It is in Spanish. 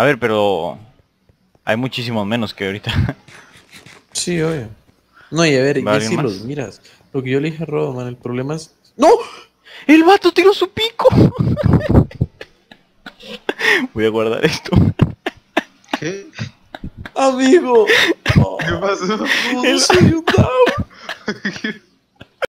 A ver, pero... Hay muchísimos menos que ahorita. Sí, obvio. No, y a ver, ¿Va ya si los miras. Lo que yo le dije a Rodo, man, el problema es... ¡No! ¡El vato tiró su pico! Voy a guardar esto. ¿Qué? ¡Amigo! ¿Qué pasó? soy un.